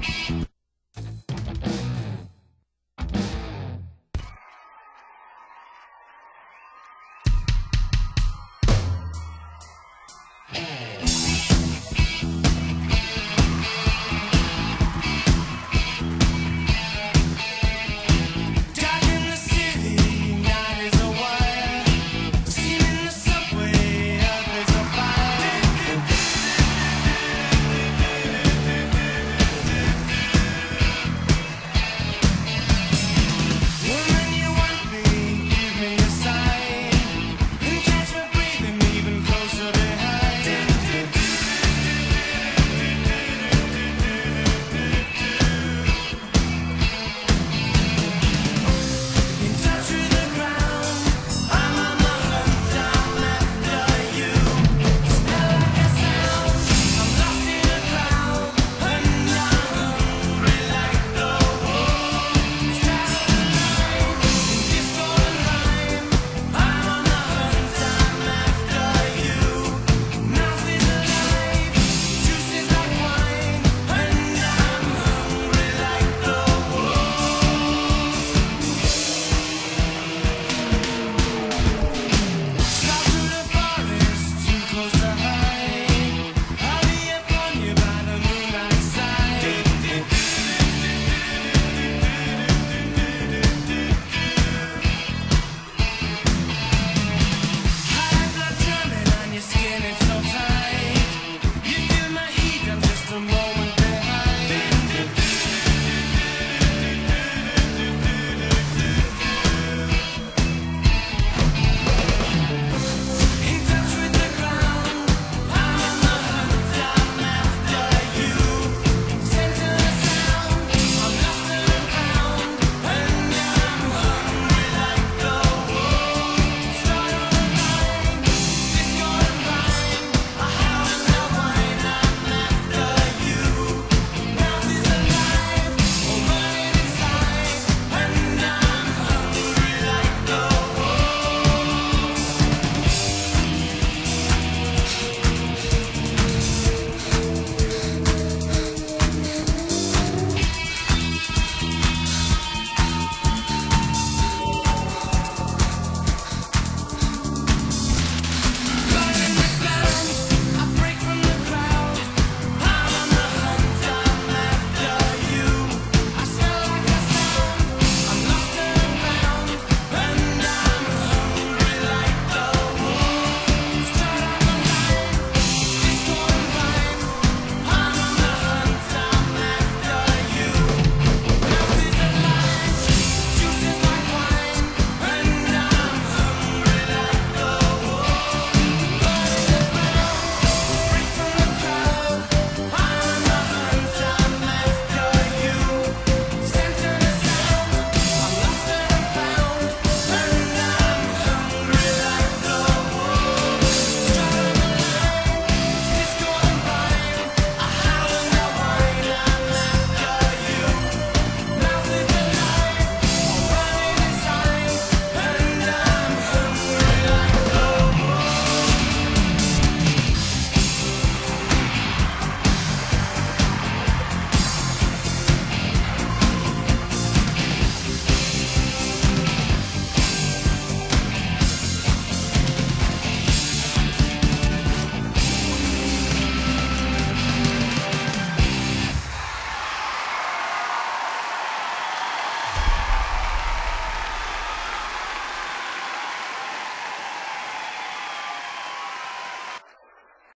Shh.